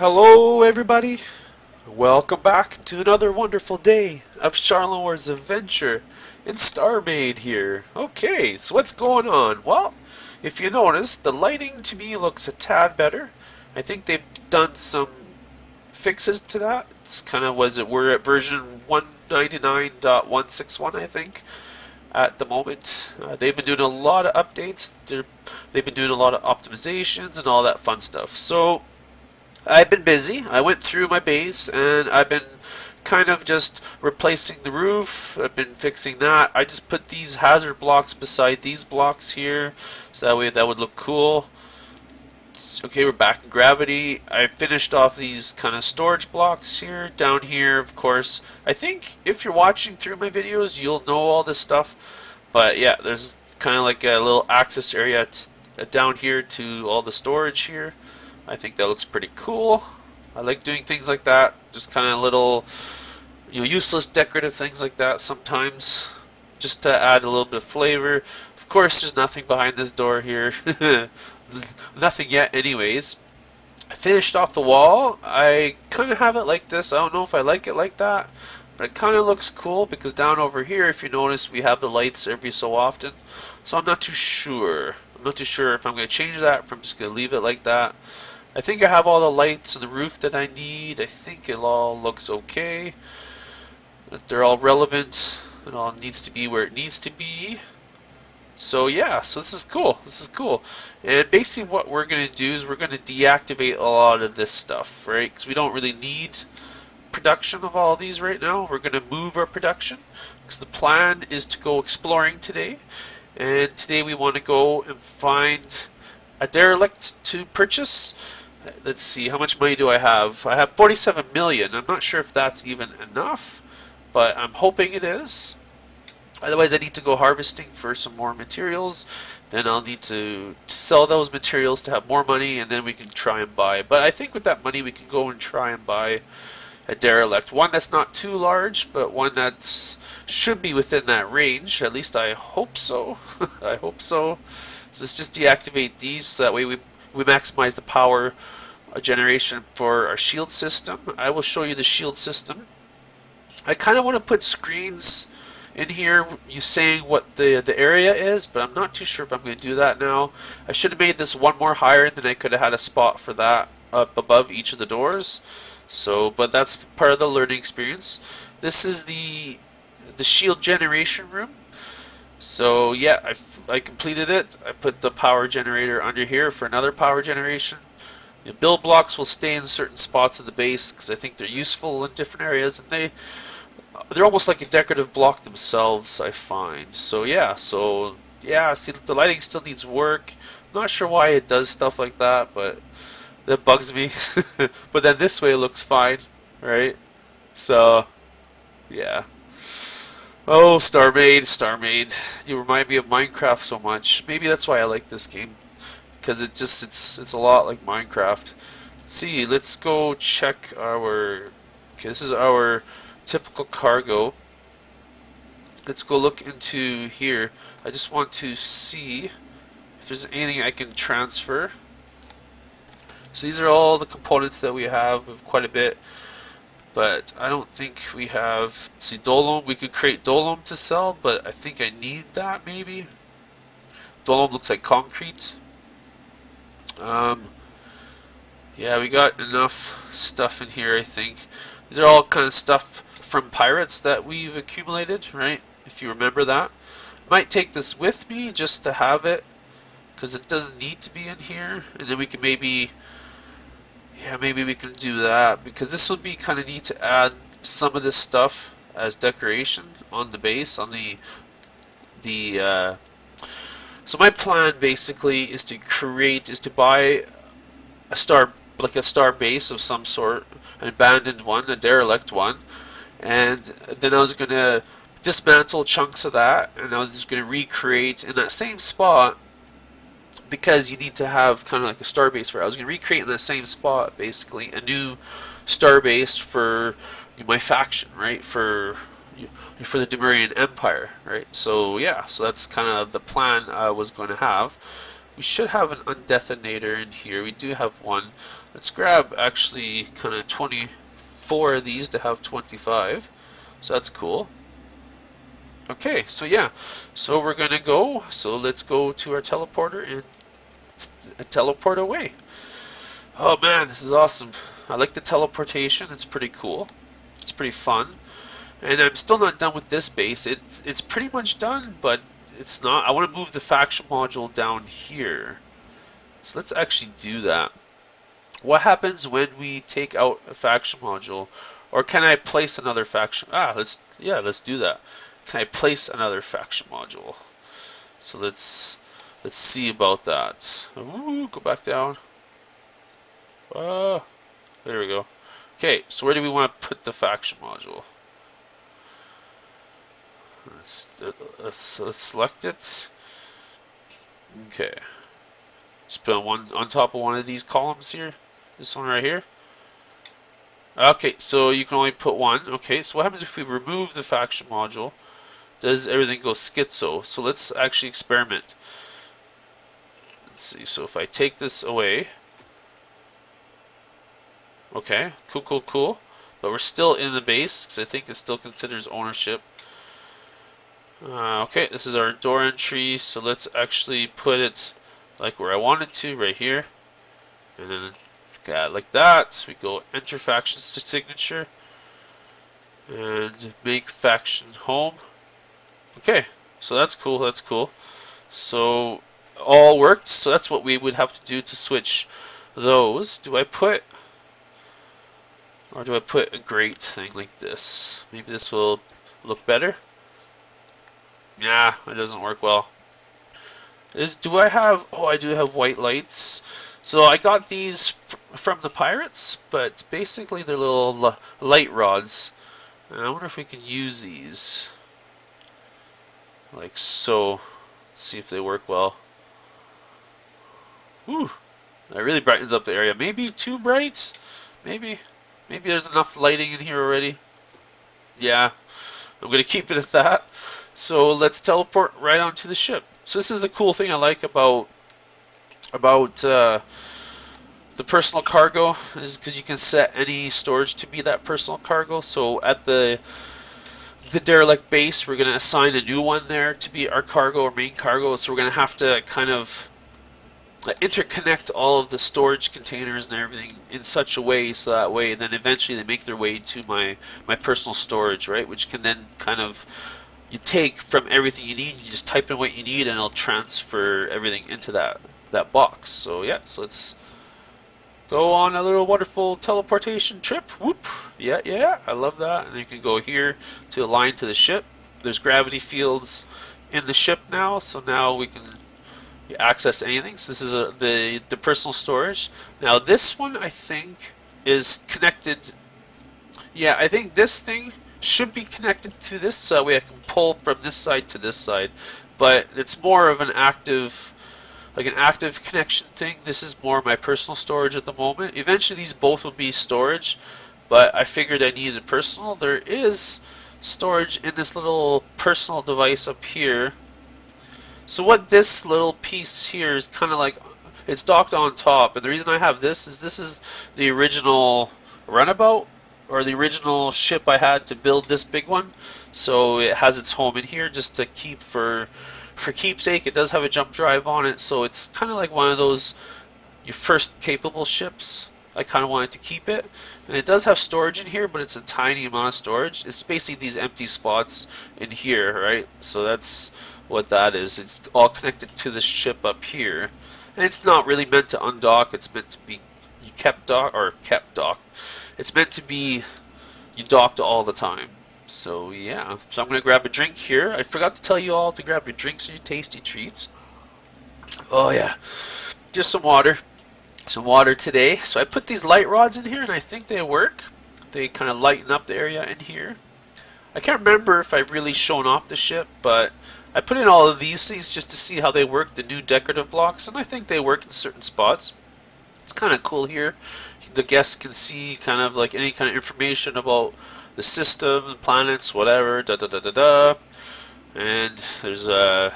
Hello, everybody. Welcome back to another wonderful day of Sharlenwar Adventure. in StarMade here. Okay, so what's going on? Well, if you notice, the lighting to me looks a tad better. I think they've done some fixes to that. It's kind of was it we're at version 199.161, I think at the moment. Uh, they've been doing a lot of updates. They're, they've been doing a lot of optimizations and all that fun stuff. So I've been busy. I went through my base and I've been kind of just replacing the roof. I've been fixing that. I just put these hazard blocks beside these blocks here so that way that would look cool. Okay, we're back in gravity. I finished off these kind of storage blocks here. Down here, of course, I think if you're watching through my videos, you'll know all this stuff. But yeah, there's kind of like a little access area uh, down here to all the storage here. I think that looks pretty cool. I like doing things like that. Just kind of little, you know, useless decorative things like that sometimes. Just to add a little bit of flavor. Of course, there's nothing behind this door here. nothing yet anyways. I finished off the wall. I kind of have it like this. I don't know if I like it like that. But it kind of looks cool because down over here, if you notice, we have the lights every so often. So I'm not too sure. I'm not too sure if I'm going to change that, if I'm just going to leave it like that. I think I have all the lights on the roof that I need. I think it all looks okay. They're all relevant. It all needs to be where it needs to be. So yeah, so this is cool. This is cool. And basically what we're going to do is we're going to deactivate a lot of this stuff, right? Because we don't really need production of all of these right now. We're going to move our production because the plan is to go exploring today. And today we want to go and find a derelict to purchase. Let's see, how much money do I have? I have 47 million. I'm not sure if that's even enough, but I'm hoping it is. Otherwise, I need to go harvesting for some more materials. Then I'll need to sell those materials to have more money, and then we can try and buy. But I think with that money, we can go and try and buy a derelict. One that's not too large, but one that should be within that range. At least I hope so. I hope so. So let's just deactivate these so that way we, we maximize the power uh, generation for our shield system. I will show you the shield system. I kind of want to put screens in here you saying what the the area is but I'm not too sure if I'm going to do that now I should have made this one more higher than I could have had a spot for that up above each of the doors so but that's part of the learning experience this is the the shield generation room so yeah I, I completed it I put the power generator under here for another power generation the build blocks will stay in certain spots of the base because I think they're useful in different areas and they they're almost like a decorative block themselves, I find. So yeah, so yeah, see the lighting still needs work. not sure why it does stuff like that, but that bugs me. but then this way it looks fine, right? So yeah. Oh, StarMade, StarMade. You remind me of Minecraft so much. Maybe that's why I like this game. Because it just it's it's a lot like Minecraft. Let's see, let's go check our okay, this is our typical cargo. Let's go look into here. I just want to see if there's anything I can transfer. So these are all the components that we have of quite a bit. But I don't think we have, see Dolom, we could create Dolom to sell, but I think I need that maybe. Dolom looks like concrete. Um, yeah, we got enough stuff in here I think. These are all kind of stuff from pirates that we've accumulated, right? If you remember that. Might take this with me just to have it because it doesn't need to be in here and then we can maybe yeah maybe we can do that because this would be kind of neat to add some of this stuff as decoration on the base on the the uh, so my plan basically is to create is to buy a star like a star base of some sort an abandoned one a derelict one and then I was going to dismantle chunks of that and I was just going to recreate in that same spot because you need to have kind of like a starbase for it. I was going to recreate in that same spot basically a new starbase for my faction right for for the Demurian Empire right so yeah so that's kind of the plan I was going to have we should have an Undeathinator in here. We do have one. Let's grab actually kind of 24 of these to have 25. So that's cool. Okay, so yeah, so we're gonna go. So let's go to our teleporter and teleport away. Oh man, this is awesome. I like the teleportation. It's pretty cool. It's pretty fun. And I'm still not done with this base. It's it's pretty much done, but it's not. I want to move the faction module down here. So let's actually do that. What happens when we take out a faction module? Or can I place another faction? Ah, let's yeah, let's do that. Can I place another faction module? So let's let's see about that. Ooh, go back down. Ah, there we go. Okay, so where do we want to put the faction module? Let's, let's, let's select it. Okay. Just put on one on top of one of these columns here. This one right here. Okay, so you can only put one. Okay, so what happens if we remove the faction module? Does everything go schizo? So let's actually experiment. Let's see, so if I take this away. Okay, cool, cool, cool. But we're still in the base, because I think it still considers ownership. Uh, okay, this is our door entry, so let's actually put it like where I wanted to, right here. And then like that. We go enter faction signature and make faction home. Okay, so that's cool, that's cool. So all worked, so that's what we would have to do to switch those. Do I put or do I put a great thing like this? Maybe this will look better. Yeah, it doesn't work well. Is do I have? Oh, I do have white lights. So I got these from the pirates, but basically they're little light rods. And I wonder if we can use these, like so. Let's see if they work well. Whew, that really brightens up the area. Maybe too bright. Maybe, maybe there's enough lighting in here already. Yeah, I'm gonna keep it at that. So let's teleport right onto the ship. So this is the cool thing I like about about uh, the personal cargo is because you can set any storage to be that personal cargo. So at the the derelict base, we're going to assign a new one there to be our cargo or main cargo. So we're going to have to kind of uh, interconnect all of the storage containers and everything in such a way so that way then eventually they make their way to my my personal storage right which can then kind of you take from everything you need, you just type in what you need and it'll transfer everything into that, that box. So yeah, so let's go on a little wonderful teleportation trip. Whoop! Yeah, yeah, I love that. And you can go here to align to the ship. There's gravity fields in the ship now, so now we can access anything. So this is a, the, the personal storage. Now this one, I think, is connected. Yeah, I think this thing should be connected to this so that way I can pull from this side to this side but it's more of an active like an active connection thing. This is more my personal storage at the moment. Eventually these both will be storage but I figured I needed personal. There is storage in this little personal device up here. So what this little piece here is kind of like it's docked on top and the reason I have this is this is the original runabout or the original ship I had to build this big one. So it has its home in here just to keep for for keepsake. It does have a jump drive on it, so it's kind of like one of those your first capable ships. I kind of wanted to keep it. And it does have storage in here, but it's a tiny amount of storage. It's basically these empty spots in here, right? So that's what that is. It's all connected to the ship up here. And it's not really meant to undock. It's meant to be you kept dock or kept dock it's meant to be you docked all the time. So yeah, so I'm gonna grab a drink here. I forgot to tell you all to grab your drinks and your tasty treats. Oh yeah, just some water, some water today. So I put these light rods in here, and I think they work. They kind of lighten up the area in here. I can't remember if I've really shown off the ship, but I put in all of these things just to see how they work, the new decorative blocks, and I think they work in certain spots. It's kind of cool here the guests can see kind of like any kind of information about the system, planets, whatever, da da da da da. And there's a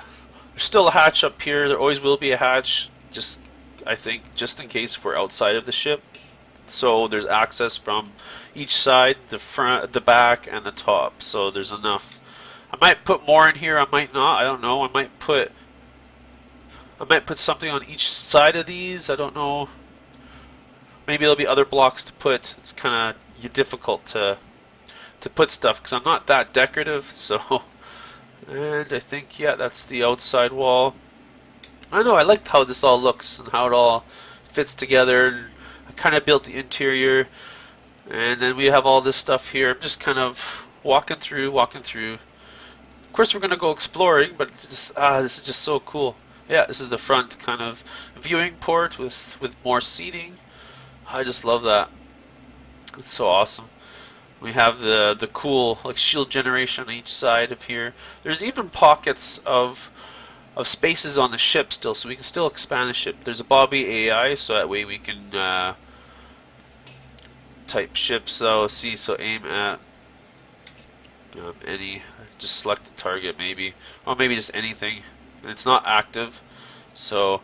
There's still a hatch up here. There always will be a hatch. Just I think just in case if we're outside of the ship. So there's access from each side, the front, the back, and the top. So there's enough. I might put more in here. I might not. I don't know. I might put. I might put something on each side of these. I don't know. Maybe there'll be other blocks to put. It's kind of difficult to to put stuff because I'm not that decorative. So, and I think yeah, that's the outside wall. I know I liked how this all looks and how it all fits together. I kind of built the interior, and then we have all this stuff here. I'm just kind of walking through, walking through. Of course, we're gonna go exploring, but just ah, this is just so cool. Yeah, this is the front kind of viewing port with with more seating. I just love that. It's so awesome. We have the the cool like shield generation on each side of here. There's even pockets of of spaces on the ship still, so we can still expand the ship. There's a Bobby AI, so that way we can uh, type ships. So see, so aim at um, any, just select a target maybe, or maybe just anything. It's not active, so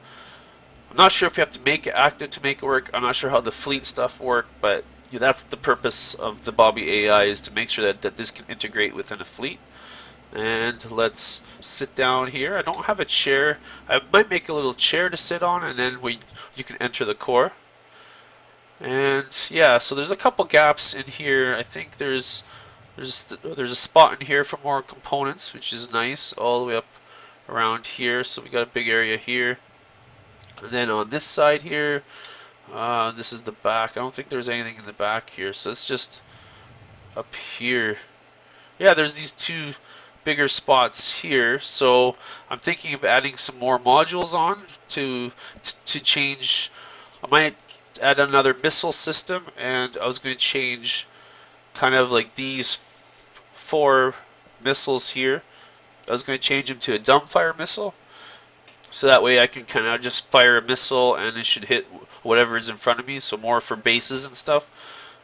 I'm not sure if you have to make it active to make it work. I'm not sure how the fleet stuff work, but yeah, that's the purpose of the Bobby AI is to make sure that, that this can integrate within a fleet. And let's sit down here. I don't have a chair. I might make a little chair to sit on and then we you can enter the core. And yeah, so there's a couple gaps in here. I think there's there's there's a spot in here for more components, which is nice, all the way up around here. So we got a big area here. And then on this side here, uh, this is the back. I don't think there's anything in the back here, so it's just up here. Yeah, there's these two bigger spots here, so I'm thinking of adding some more modules on to to change. I might add another missile system, and I was going to change kind of like these four missiles here. I was going to change them to a dumbfire missile. So that way I can kind of just fire a missile and it should hit whatever is in front of me, so more for bases and stuff.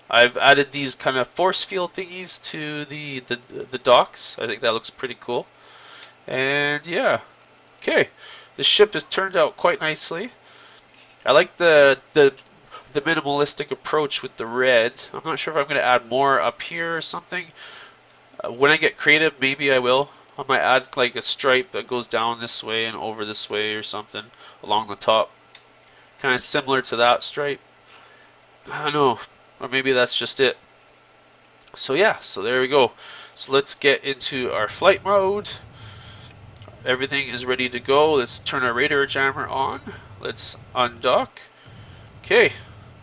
I've added these kind of force field thingies to the, the, the docks. I think that looks pretty cool. And yeah, okay. The ship has turned out quite nicely. I like the, the, the minimalistic approach with the red. I'm not sure if I'm going to add more up here or something. Uh, when I get creative, maybe I will. I might add like a stripe that goes down this way and over this way or something along the top. Kind of similar to that stripe. I don't know. Or maybe that's just it. So yeah, so there we go. So let's get into our flight mode. Everything is ready to go. Let's turn our radar jammer on. Let's undock. Okay,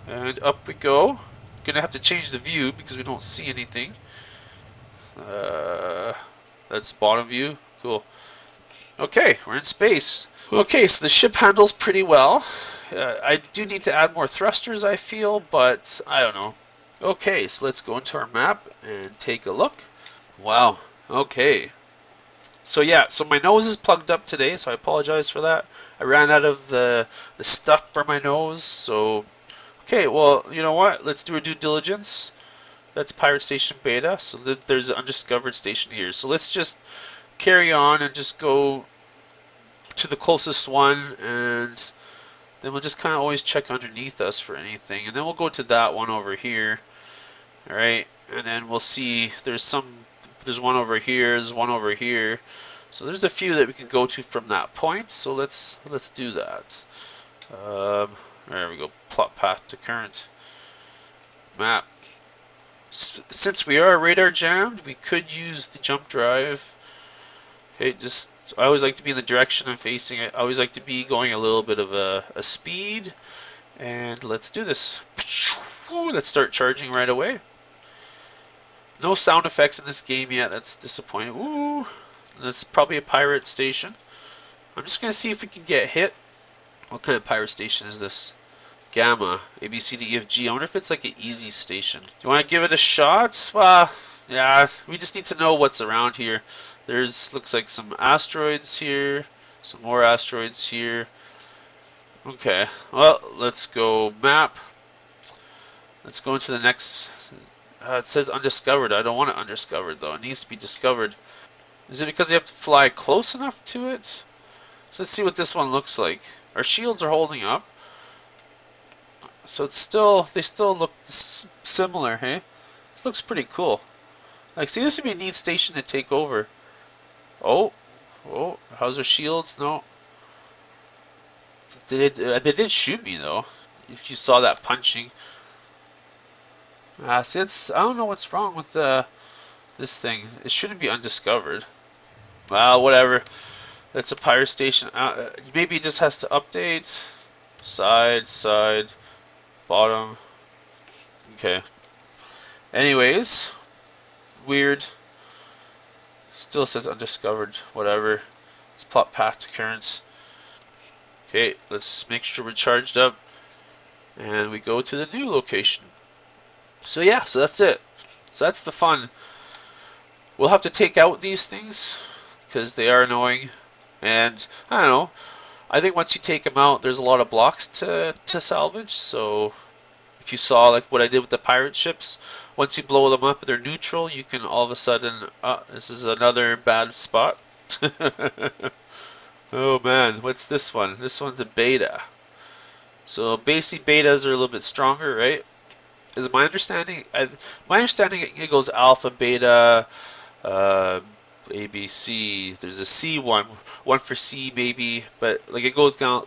and up we go. Gonna have to change the view because we don't see anything. Uh, that's bottom view. Cool. Okay, we're in space. Okay, so the ship handles pretty well. Uh, I do need to add more thrusters, I feel, but I don't know. Okay, so let's go into our map and take a look. Wow, okay. So yeah, so my nose is plugged up today, so I apologize for that. I ran out of the, the stuff for my nose, so... Okay, well, you know what? Let's do a due diligence. That's Pirate Station Beta, so there's an undiscovered station here. So let's just carry on and just go to the closest one and then we'll just kind of always check underneath us for anything and then we'll go to that one over here alright? And then we'll see there's some there's one over here there's one over here. So there's a few that we can go to from that point so let's let's do that. Um, there we go plot path to current map since we are radar jammed we could use the jump drive okay just I always like to be in the direction I'm facing. I always like to be going a little bit of a, a speed. And let's do this. Let's start charging right away. No sound effects in this game yet. That's disappointing. Ooh, that's probably a pirate station. I'm just going to see if we can get hit. What kind of pirate station is this? Gamma, A, B, C, D, E, F, G. I wonder if it's like an easy station. Do you want to give it a shot? Well, yeah, we just need to know what's around here. There's looks like some asteroids here, some more asteroids here. Okay, well, let's go map. Let's go into the next. Uh, it says undiscovered. I don't want it undiscovered though. It needs to be discovered. Is it because you have to fly close enough to it? So let's see what this one looks like. Our shields are holding up. So it's still, they still look similar, hey? This looks pretty cool. Like, see, this would be a neat station to take over. Oh, oh, how's our shields? No. They, uh, they did shoot me, though. If you saw that punching. Uh, see, it's, I don't know what's wrong with uh, this thing. It shouldn't be undiscovered. Well, whatever. It's a pirate station. Uh, maybe it just has to update. Side, side, bottom. Okay. Anyways, weird. Still says undiscovered. Whatever. Let's plot path to currents. Okay, let's make sure we're charged up. And we go to the new location. So yeah, so that's it. So that's the fun. We'll have to take out these things because they are annoying. And I don't know. I think once you take them out, there's a lot of blocks to, to salvage. So if you saw like what I did with the pirate ships, once you blow them up, they're neutral. You can all of a sudden, uh, this is another bad spot. oh man, what's this one? This one's a beta. So basically, betas are a little bit stronger, right? Is my understanding? I, my understanding it goes alpha, beta, uh, a, B, C. There's a C one, one for C maybe, but like it goes down,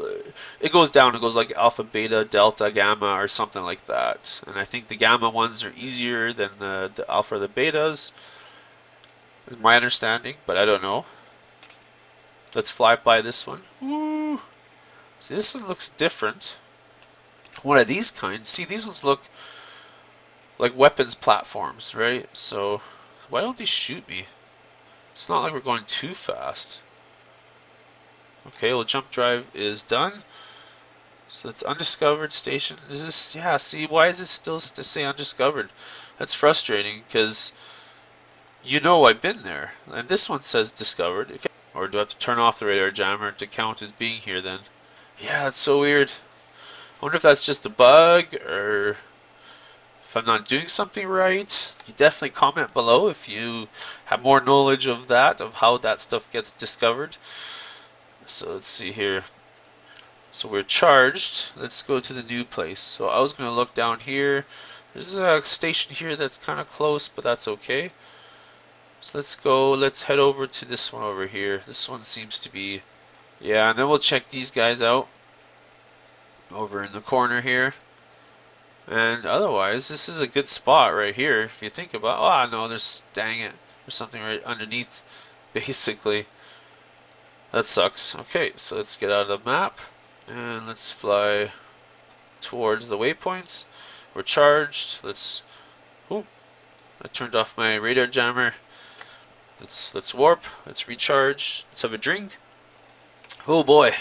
it goes down. It goes like alpha, beta, delta, gamma, or something like that. And I think the gamma ones are easier than the, the alpha the betas. Is my understanding, but I don't know. Let's fly by this one. See, this one looks different. One of these kinds. See, these ones look like weapons platforms, right? So why don't they shoot me? It's not like we're going too fast. Okay, well jump drive is done. So it's undiscovered station. Is this, yeah, see, why is it still to say undiscovered? That's frustrating because you know I've been there. And this one says discovered. If, or do I have to turn off the radar jammer to count as being here then? Yeah, it's so weird. I wonder if that's just a bug or if I'm not doing something right, you definitely comment below if you have more knowledge of that, of how that stuff gets discovered. So let's see here. So we're charged. Let's go to the new place. So I was going to look down here. There's a station here that's kind of close, but that's okay. So let's go, let's head over to this one over here. This one seems to be, yeah, and then we'll check these guys out over in the corner here. And otherwise, this is a good spot right here. If you think about, oh no, there's, dang it, there's something right underneath, basically. That sucks. Okay, so let's get out of the map, and let's fly towards the waypoints. We're charged. Let's, oh, I turned off my radar jammer. Let's let's warp. Let's recharge. Let's have a drink. Oh boy,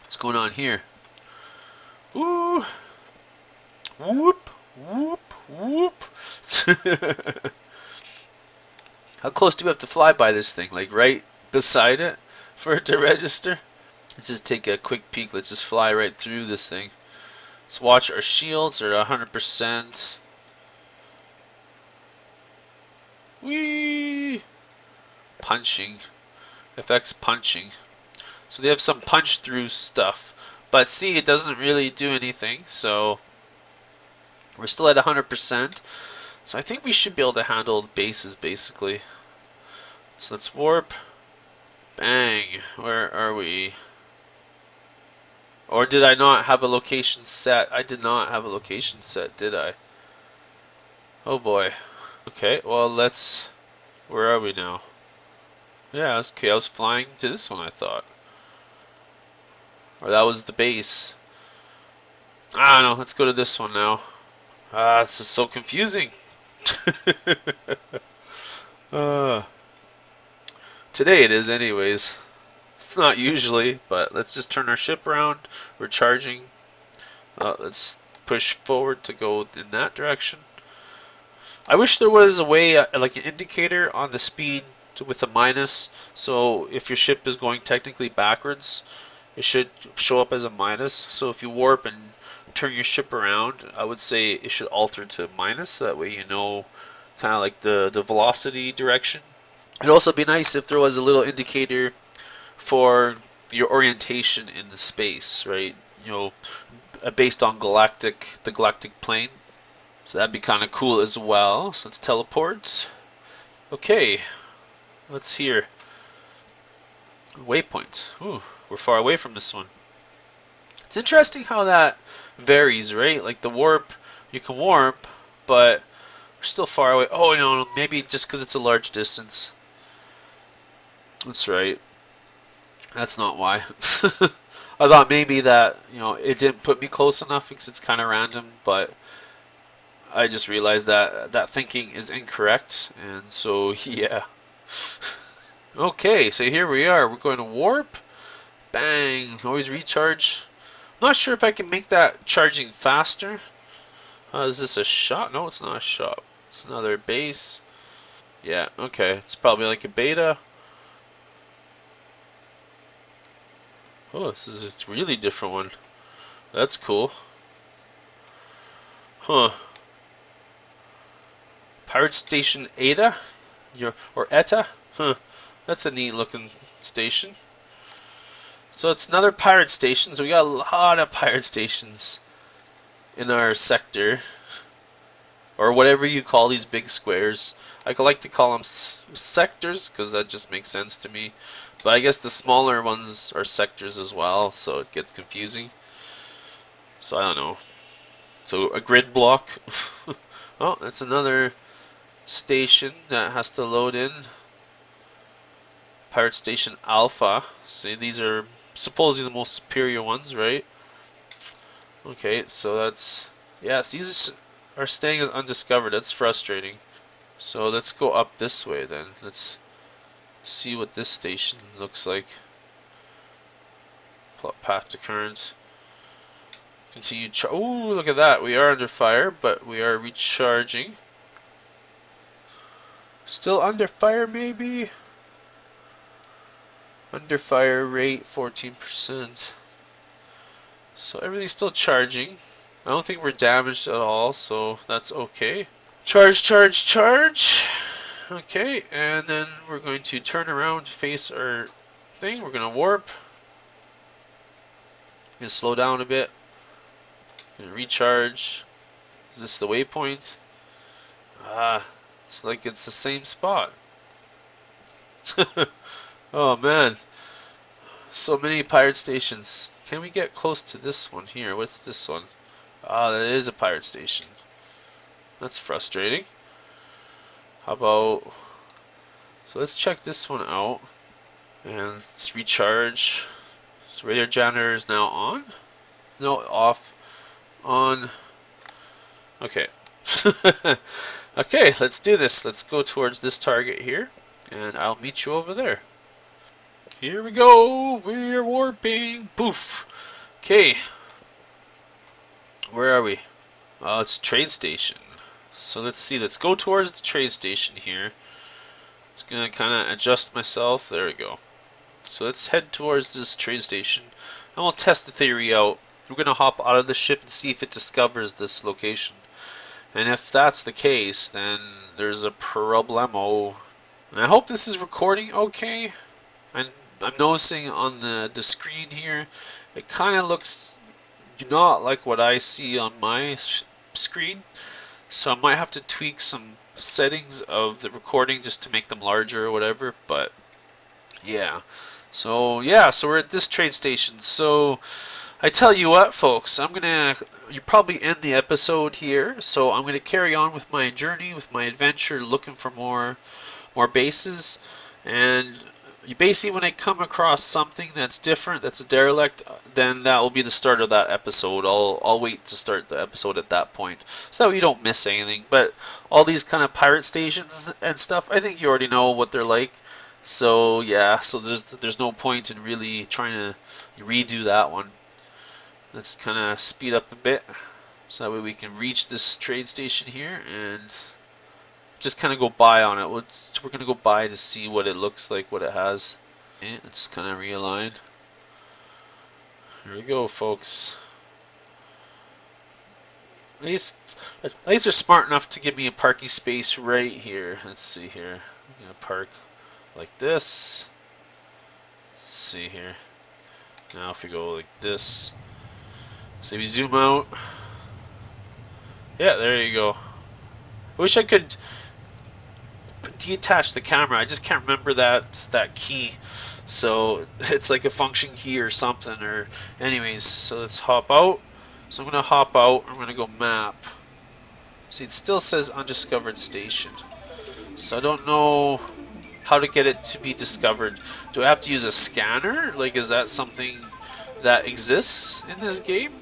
what's going on here? Ooh. Whoop, whoop, whoop. How close do we have to fly by this thing? Like right beside it for it to register? Let's just take a quick peek. Let's just fly right through this thing. Let's watch our shields are 100%. Whee! Punching. FX punching. So they have some punch through stuff. But see, it doesn't really do anything. So we're still at 100%, so I think we should be able to handle bases basically. So let's warp. Bang. Where are we? Or did I not have a location set? I did not have a location set, did I? Oh boy. Okay, well let's... Where are we now? Yeah, okay, I was flying to this one, I thought. Or that was the base. I don't know, let's go to this one now. Ah, this is so confusing. uh, today it is anyways. It's not usually, but let's just turn our ship around. We're charging. Uh, let's push forward to go in that direction. I wish there was a way, uh, like an indicator on the speed to, with a minus. So if your ship is going technically backwards, it should show up as a minus. So if you warp and turn your ship around, I would say it should alter to minus. That way you know kind of like the, the velocity direction. It'd also be nice if there was a little indicator for your orientation in the space, right? You know, based on galactic the galactic plane. So that'd be kind of cool as well. So teleport. Okay, let's hear. Waypoint. Ooh, we're far away from this one. It's interesting how that varies, right? Like the warp, you can warp, but we're still far away. Oh, no, maybe just because it's a large distance. That's right. That's not why. I thought maybe that, you know, it didn't put me close enough because it's kind of random, but I just realized that that thinking is incorrect, and so, yeah. okay, so here we are. We're going to warp. Bang. Always recharge. Not sure if I can make that charging faster. Uh, is this a shot? No, it's not a shot. It's another base. Yeah, okay. It's probably like a beta. Oh, this is a really different one. That's cool. Huh. Pirate Station Ada? Your, or ETA? Huh. That's a neat looking station. So it's another pirate station. So we got a lot of pirate stations in our sector. Or whatever you call these big squares. I like to call them sectors because that just makes sense to me. But I guess the smaller ones are sectors as well, so it gets confusing. So I don't know. So a grid block. oh, that's another station that has to load in. Pirate Station Alpha. See, these are supposedly the most superior ones, right? Okay, so that's... Yes, these are staying as undiscovered. That's frustrating. So let's go up this way then. Let's see what this station looks like. Plot path to current. Continue. Oh, look at that. We are under fire, but we are recharging. Still under fire, maybe? Under fire rate 14%. So everything's still charging. I don't think we're damaged at all, so that's okay. Charge, charge, charge. Okay, and then we're going to turn around to face our thing. We're going to warp. Gonna slow down a bit. Gonna recharge. Is this the waypoint? Ah, it's like it's the same spot. Oh man. So many pirate stations. Can we get close to this one here? What's this one? Ah, that is a pirate station. That's frustrating. How about... So let's check this one out. And let's recharge. So radar jammer is now on. No, off. On. Okay. okay, let's do this. Let's go towards this target here. And I'll meet you over there. Here we go. We're warping. Poof. Okay. Where are we? Oh, it's trade station. So let's see. Let's go towards the trade station here. It's gonna kind of adjust myself. There we go. So let's head towards this trade station, and we'll test the theory out. We're gonna hop out of the ship and see if it discovers this location. And if that's the case, then there's a problemo. And I hope this is recording okay. And I'm noticing on the, the screen here, it kind of looks not like what I see on my screen. So I might have to tweak some settings of the recording just to make them larger or whatever. But yeah. So yeah, so we're at this trade station. So I tell you what, folks, I'm gonna you probably end the episode here. So I'm gonna carry on with my journey, with my adventure, looking for more more bases, and you basically when I come across something that's different, that's a derelict, uh, then that will be the start of that episode. I'll I'll wait to start the episode at that point, so that you don't miss anything. But all these kind of pirate stations and stuff, I think you already know what they're like. So yeah, so there's there's no point in really trying to redo that one. Let's kind of speed up a bit, so that way we can reach this trade station here and just kind of go by on it. We're, we're going to go by to see what it looks like, what it has. Okay, let's kind of realign. Here we go, folks. At least, at least they're smart enough to give me a parking space right here. Let's see here. I'm going to park like this. Let's see here. Now if we go like this, so we zoom out. Yeah, there you go. I wish I could detach the camera. I just can't remember that that key. So it's like a function key or something. Or anyways, so let's hop out. So I'm gonna hop out. I'm gonna go map. See, it still says undiscovered station. So I don't know how to get it to be discovered. Do I have to use a scanner? Like, is that something that exists in this game?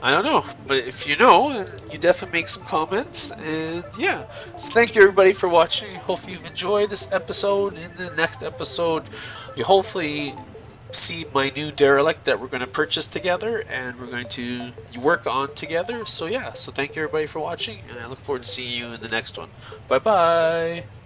I don't know, but if you know, you definitely make some comments, and yeah. So thank you everybody for watching. Hopefully you've enjoyed this episode. In the next episode, you hopefully see my new derelict that we're going to purchase together, and we're going to work on together. So yeah, so thank you everybody for watching, and I look forward to seeing you in the next one. Bye bye.